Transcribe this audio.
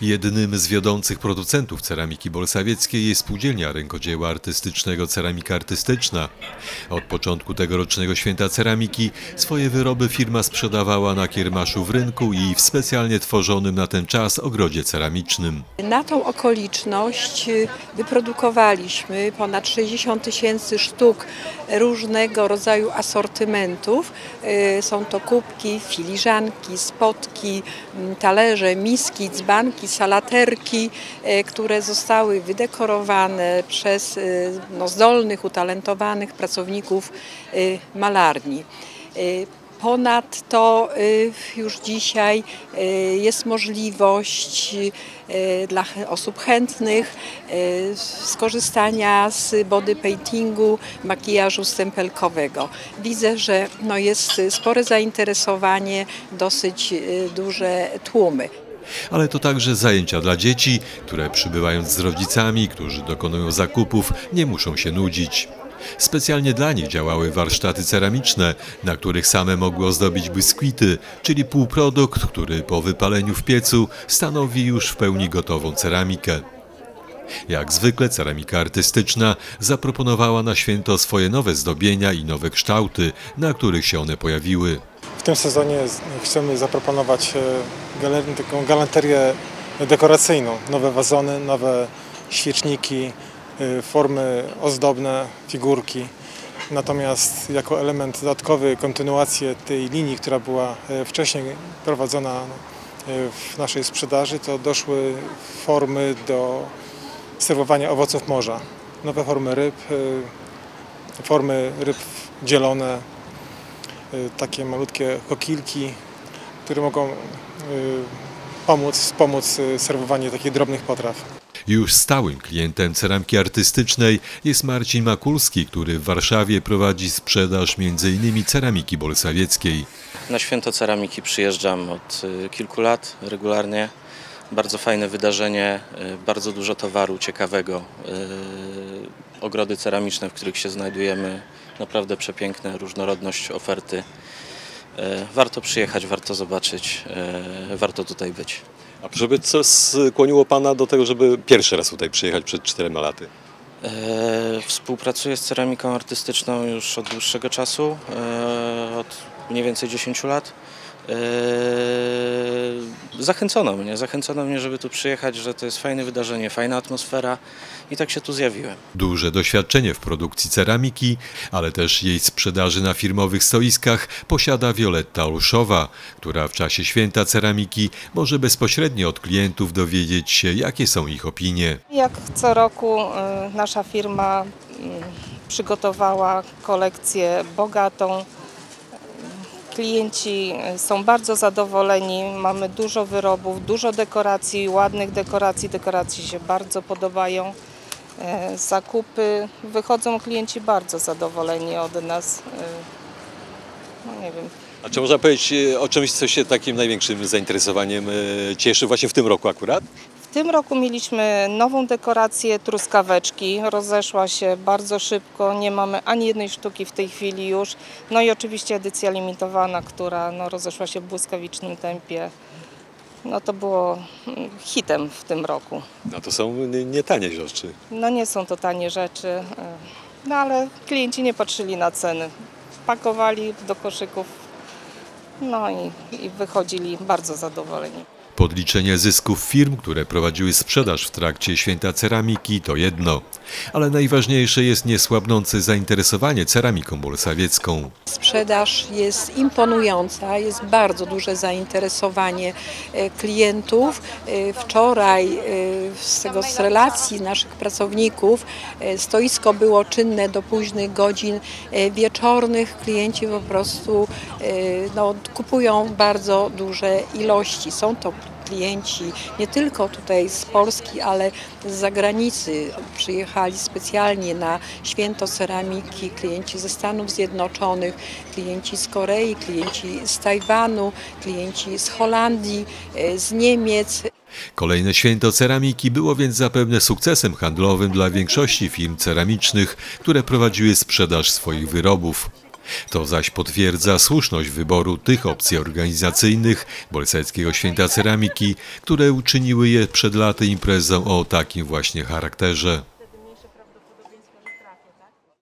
Jednym z wiodących producentów ceramiki bolsawieckiej jest spółdzielnia rękodzieła artystycznego Ceramika Artystyczna. Od początku tegorocznego święta ceramiki swoje wyroby firma sprzedawała na kiermaszu w rynku i w specjalnie tworzonym na ten czas ogrodzie ceramicznym. Na tą okoliczność y, wyprodukowaliśmy ponad 60 tysięcy sztuk różnego rodzaju asortymentów. Y, Są to kubki, filiżanki, spotki, talerze, miski, dzbanki, salaterki, y, które zostały wydekorowane przez y, no, zdolnych, utalentowanych pracowników y, malarni. Ponadto już dzisiaj jest możliwość dla osób chętnych skorzystania z body paintingu, makijażu stempelkowego. Widzę, że no jest spore zainteresowanie, dosyć duże tłumy. Ale to także zajęcia dla dzieci, które przybywając z rodzicami, którzy dokonują zakupów, nie muszą się nudzić. Specjalnie dla nich działały warsztaty ceramiczne, na których same mogły ozdobić byskwity, czyli półprodukt, który po wypaleniu w piecu stanowi już w pełni gotową ceramikę. Jak zwykle ceramika artystyczna zaproponowała na święto swoje nowe zdobienia i nowe kształty, na których się one pojawiły. W tym sezonie chcemy zaproponować e, taką galanterię dekoracyjną. Nowe wazony, nowe świeczniki, e, formy ozdobne, figurki. Natomiast jako element dodatkowy, kontynuację tej linii, która była e, wcześniej prowadzona w naszej sprzedaży, to doszły formy do serwowania owoców morza. Nowe formy ryb, formy ryb dzielone, takie malutkie kokilki, które mogą y, pomóc, wspomóc y, serwowanie takich drobnych potraw. Już stałym klientem ceramiki artystycznej jest Marcin Makulski, który w Warszawie prowadzi sprzedaż m.in. ceramiki bolsawieckiej. Na święto ceramiki przyjeżdżam od y, kilku lat regularnie. Bardzo fajne wydarzenie, y, bardzo dużo towaru ciekawego. y, Ogrody ceramiczne, w których się znajdujemy, naprawdę przepiękne, różnorodność oferty. Y, Warto przyjechać, warto zobaczyć, y, warto tutaj być. A żeby co skłoniło Pana do tego, żeby pierwszy raz tutaj przyjechać przed czterema laty? E, Współpracuję z ceramiką artystyczną już od dłuższego czasu, e, od mniej więcej 10 lat. Zachęcono mnie, zachęcono mnie, żeby tu przyjechać, że to jest fajne wydarzenie, fajna atmosfera i tak się tu zjawiłem. Duże doświadczenie w produkcji ceramiki, ale też jej sprzedaży na firmowych stoiskach posiada Wioletta Olszowa, która w czasie święta ceramiki może bezpośrednio od klientów dowiedzieć się, jakie są ich opinie. Jak co roku y, nasza firma y, przygotowała kolekcję bogatą. Klienci y, są bardzo zadowoleni. Mamy dużo wyrobów, dużo dekoracji, ładnych dekoracji. Dekoracje się bardzo podobają. Y, Zakupy wychodzą klienci bardzo zadowoleni od nas. Y, No nie wiem, A czy można powiedzieć e, o czymś, co się takim największym zainteresowaniem e, cieszy właśnie w tym roku akurat? W tym roku mieliśmy nową dekorację truskaweczki. Rozeszła się bardzo szybko. Nie mamy ani jednej sztuki w tej chwili już. No i oczywiście edycja limitowana, która no, rozeszła się w błyskawicznym tempie. No to było mm, hitem w tym roku. No to są n- nietanie rzeczy. No nie są to tanie rzeczy, y, no ale klienci nie patrzyli na ceny. Pakowali do koszyków, no i, i wychodzili bardzo zadowoleni. Podliczenie zysków firm, które prowadziły sprzedaż w trakcie święta ceramiki, to jedno, ale najważniejsze jest niesłabnące zainteresowanie ceramiką bolsawiecką. Sprzedaż jest imponująca, jest bardzo duże zainteresowanie e, klientów. E, Wczoraj e, z tego z relacji naszych pracowników stoisko było czynne do późnych godzin wieczornych. Klienci po prostu no, kupują bardzo duże ilości. Są to klienci nie tylko tutaj z Polski, ale z zagranicy. Przyjechali specjalnie na święto ceramiki, klienci ze Stanów Zjednoczonych, klienci z Korei, klienci z Tajwanu, klienci z Holandii, e, z Niemiec. Kolejne święto ceramiki było więc zapewne sukcesem handlowym dla większości firm ceramicznych, które prowadziły sprzedaż swoich wyrobów. To zaś potwierdza słuszność wyboru tych opcji organizacyjnych Bolseckiego Święta Ceramiki, które uczyniły je przed laty imprezą o takim właśnie charakterze.